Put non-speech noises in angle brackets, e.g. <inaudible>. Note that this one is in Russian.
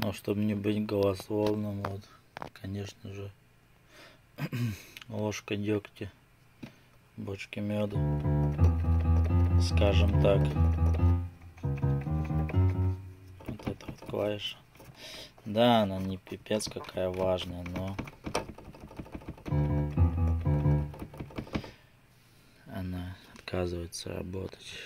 Но чтобы не быть голословным, вот, конечно же, <clears throat> ложка дегтя, бочки меда, скажем так. Вот это вот клавиша. Да, она не пипец какая важная, но она отказывается работать.